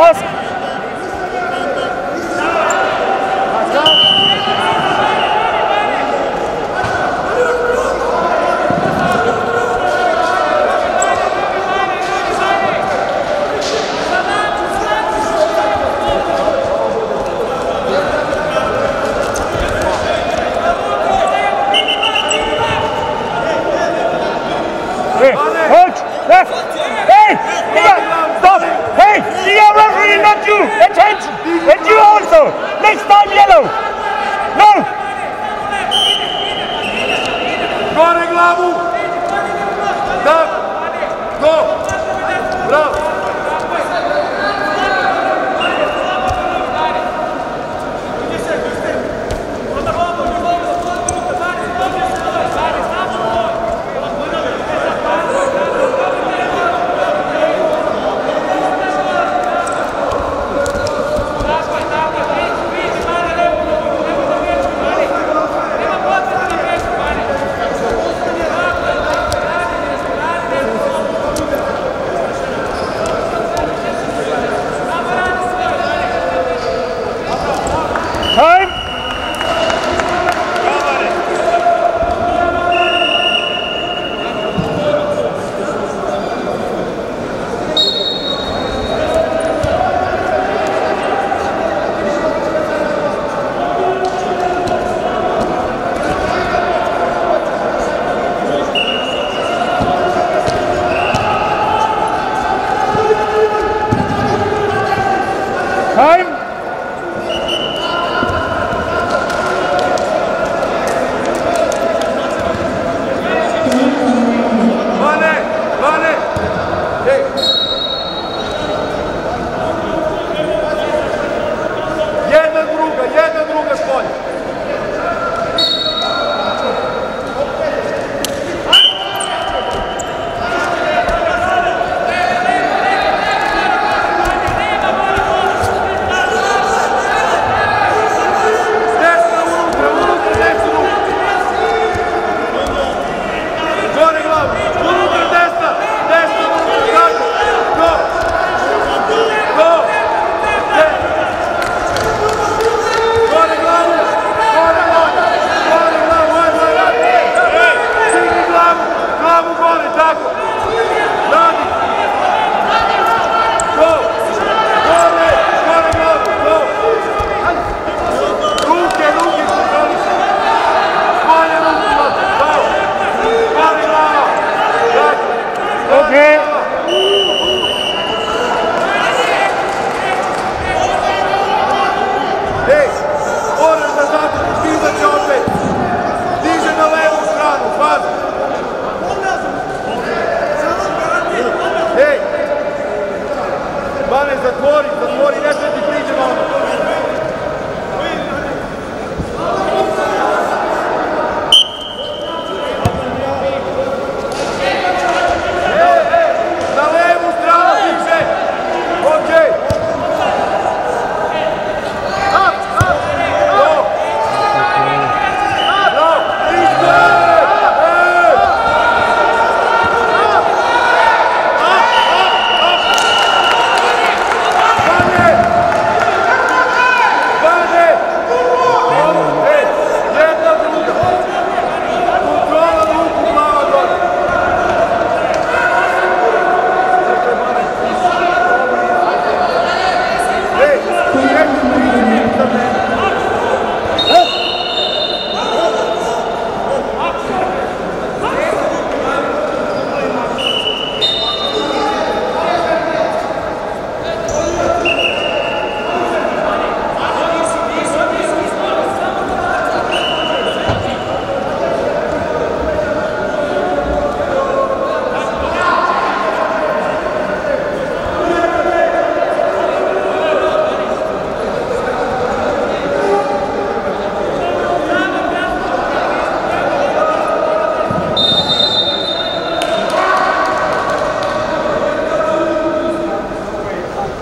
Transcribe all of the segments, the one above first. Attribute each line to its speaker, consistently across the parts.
Speaker 1: first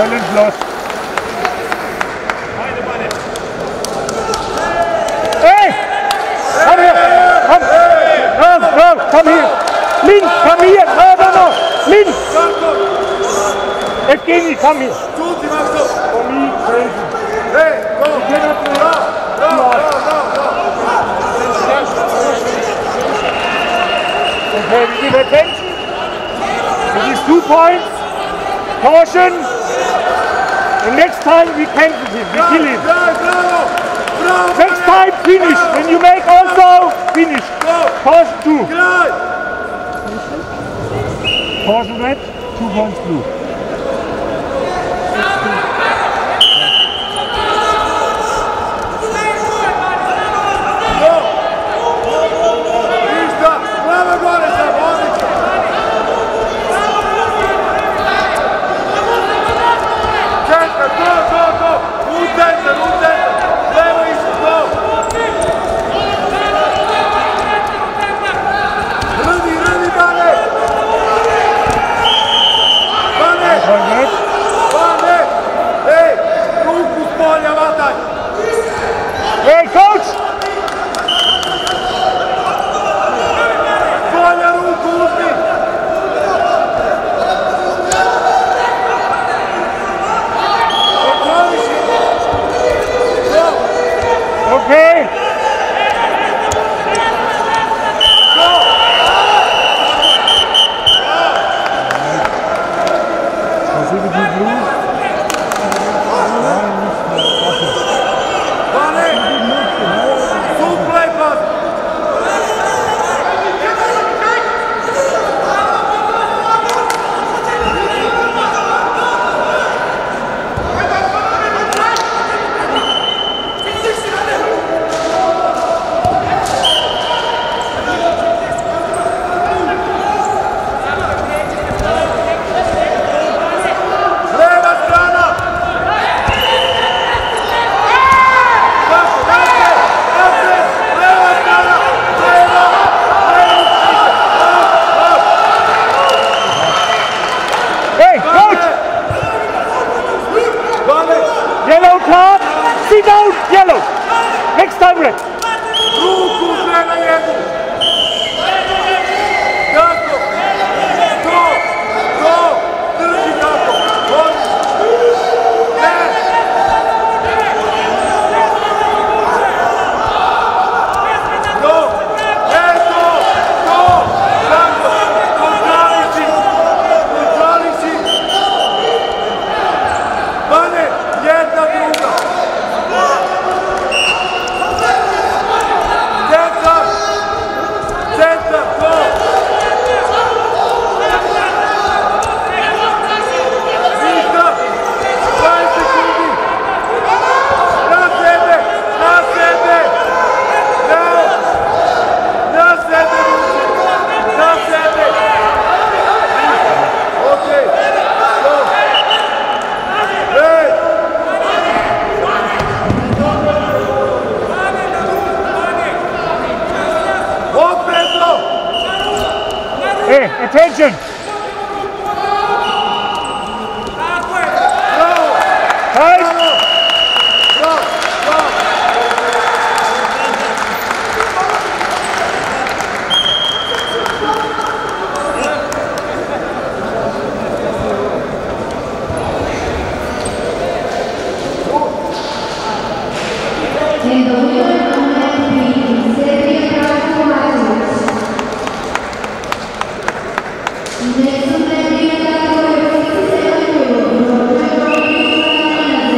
Speaker 1: Challenge lost. Hey! Come here! Come! No, no, come here! Lin, come here! No, no, no! Lin!
Speaker 2: Marco,
Speaker 1: Evgeny, come here!
Speaker 2: tutti Marco.
Speaker 1: For me, crazy.
Speaker 2: Hey. No, no, no, no, no.
Speaker 1: Okay, we give attention. It is two points. Caution. And next time we cancel him. We kill him.
Speaker 2: Dai, bravo. Bravo.
Speaker 1: Next time finish. When you make also finish. Caution two. Caution red. Two points blue. Attention.